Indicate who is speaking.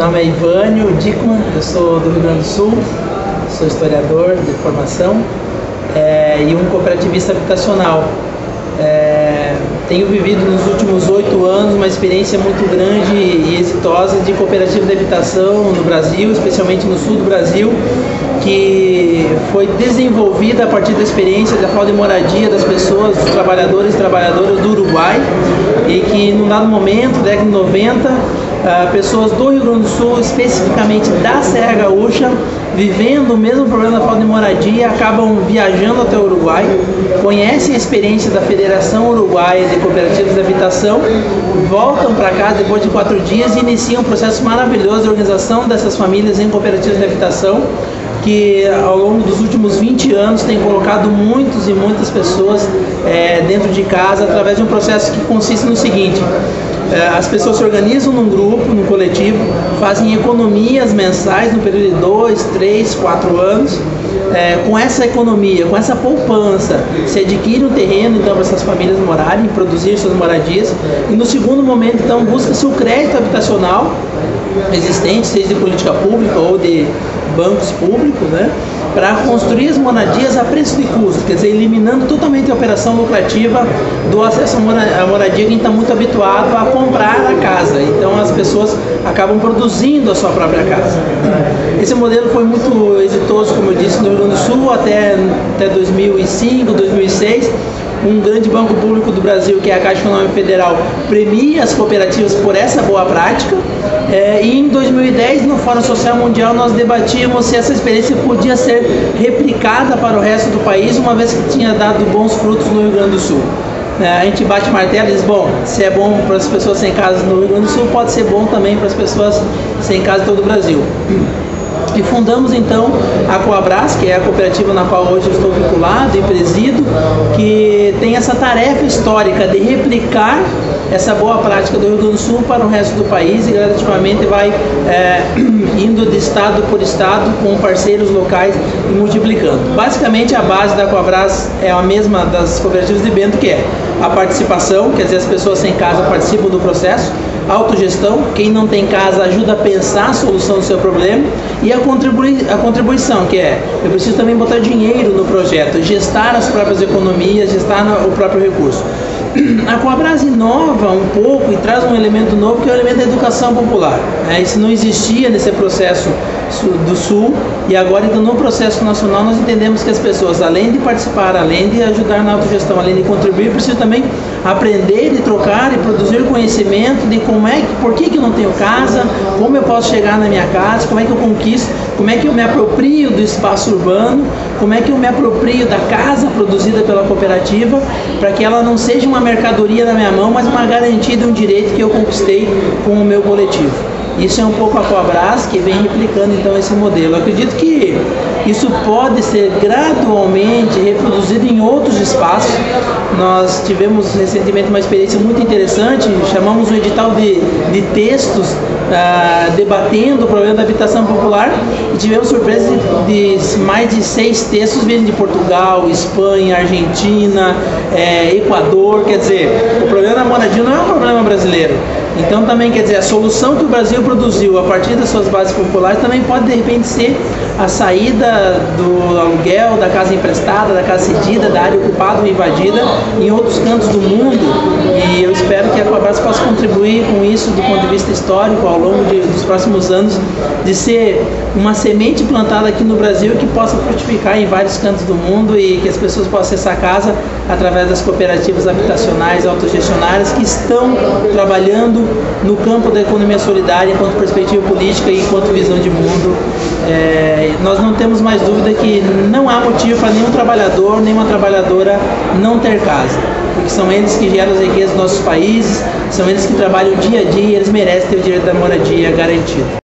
Speaker 1: nome é Ivânio Dickman, eu sou do Rio Grande do Sul, sou historiador de formação é, e um cooperativista habitacional. É, tenho vivido nos últimos oito anos uma experiência muito grande e exitosa de cooperativa de habitação no Brasil, especialmente no sul do Brasil, que foi desenvolvida a partir da experiência da falta de moradia das pessoas, dos trabalhadores e trabalhadoras do Uruguai, e que num dado momento, década de 90, Uh, pessoas do Rio Grande do Sul, especificamente da Serra Gaúcha, vivendo o mesmo problema da falta de moradia, acabam viajando até o Uruguai, conhecem a experiência da Federação Uruguaia de Cooperativas de Habitação, voltam para cá depois de quatro dias e iniciam um processo maravilhoso de organização dessas famílias em cooperativas de habitação, que ao longo dos últimos 20 anos tem colocado muitos e muitas pessoas é, dentro de casa através de um processo que consiste no seguinte: as pessoas se organizam num grupo, num coletivo, fazem economias mensais no período de dois, três, quatro anos. É, com essa economia, com essa poupança, se adquire um terreno então para essas famílias morarem, produzir suas moradias. E no segundo momento, então, busca-se o crédito habitacional existente, seja de política pública ou de bancos públicos, né? para construir as moradias a preço de custo, quer dizer, eliminando totalmente a operação lucrativa do acesso à moradia, quem está muito habituado a comprar a casa. Então as pessoas acabam produzindo a sua própria casa. Esse modelo foi muito exitoso, como eu disse, no Rio Grande do Sul até, até 2005, 2006 um grande banco público do Brasil, que é a Caixa Econômica Federal, premia as cooperativas por essa boa prática. É, e em 2010, no Fórum Social Mundial, nós debatíamos se essa experiência podia ser replicada para o resto do país, uma vez que tinha dado bons frutos no Rio Grande do Sul. É, a gente bate martelo e diz, bom, se é bom para as pessoas sem casa no Rio Grande do Sul, pode ser bom também para as pessoas sem casa em todo o Brasil. E fundamos então a Coabras, que é a cooperativa na qual hoje estou vinculado e presido, que tem essa tarefa histórica de replicar essa boa prática do Rio Grande do Sul para o resto do país e gradativamente vai é, indo de estado por estado com parceiros locais e multiplicando. Basicamente a base da Coabras é a mesma das cooperativas de Bento, que é a participação, quer dizer, as pessoas sem casa participam do processo, autogestão, quem não tem casa ajuda a pensar a solução do seu problema e a, contribui a contribuição, que é eu preciso também botar dinheiro no projeto, gestar as próprias economias, gestar o próprio recurso. A Coabras inova um pouco e traz um elemento novo que é o elemento da educação popular. Né? Isso não existia nesse processo do Sul e agora então no processo nacional nós entendemos que as pessoas além de participar, além de ajudar na autogestão, além de contribuir, precisam também aprender e trocar e produzir conhecimento de como é que, por que, que eu não tenho casa, como eu posso chegar na minha casa, como é que eu conquisto, como é que eu me aproprio do espaço urbano, como é que eu me aproprio da casa produzida pela cooperativa, para que ela não seja uma mercadoria na minha mão, mas uma garantia de um direito que eu conquistei com o meu coletivo. Isso é um pouco a Coabras que vem replicando então esse modelo. Eu acredito que isso pode ser gradualmente reproduzido em outros espaços. Nós tivemos recentemente uma experiência muito interessante, chamamos um edital de, de textos ah, debatendo o problema da habitação popular e tivemos surpresa de, de mais de seis textos vindo de Portugal, Espanha, Argentina, é, Equador. Quer dizer, o problema da moradia não é um problema brasileiro. Então também quer dizer, a solução que o Brasil produziu a partir das suas bases populares também pode de repente ser a saída do aluguel, da casa emprestada, da casa cedida, da área ocupada ou invadida em outros cantos do mundo. E eu espero que a Coabras possa contribuir com isso do ponto de vista histórico ao longo de, dos próximos anos, de ser uma semente plantada aqui no Brasil que possa frutificar em vários cantos do mundo e que as pessoas possam acessar a casa através das cooperativas habitacionais autogestionárias que estão trabalhando no campo da economia solidária enquanto perspectiva política e enquanto visão de mundo. É, nós não temos mais dúvida que não há motivo para nenhum trabalhador, nenhuma trabalhadora não ter casa, porque são eles que geram as riquezas dos nossos países, são eles que trabalham dia a dia e eles merecem ter o direito da moradia garantido.